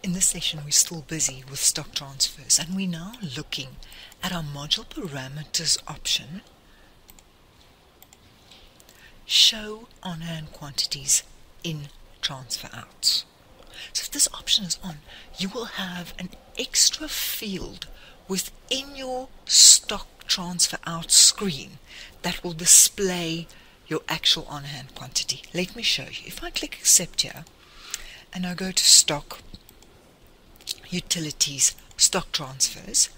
In this session, we're still busy with stock transfers and we're now looking at our module parameters option show on hand quantities in transfer outs. So if this option is on, you will have an extra field within your stock transfer out screen that will display your actual on hand quantity. Let me show you. If I click accept here and I go to stock, utilities, stock transfers,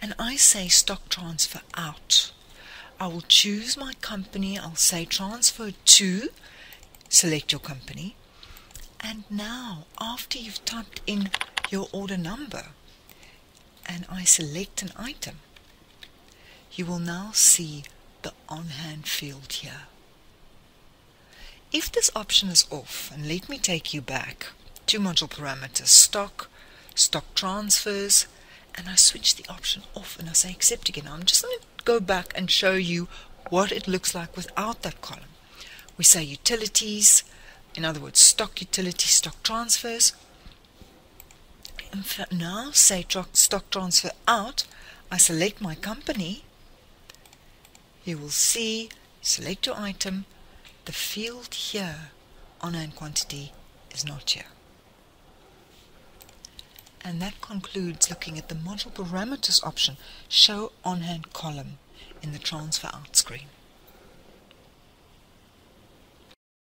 and I say stock transfer out, I will choose my company. I'll say transfer to, select your company. And now, after you've typed in your order number and I select an item, you will now see the on-hand field here. If this option is off, and let me take you back to module parameters, stock, stock transfers, and I switch the option off and I say accept again. I'm just going to go back and show you what it looks like without that column. We say utilities, in other words, stock utility, stock transfers. And now say stock transfer out, I select my company. You will see, select your item, the field here on hand quantity is not here. And that concludes looking at the module parameters option, show on hand column in the transfer out screen.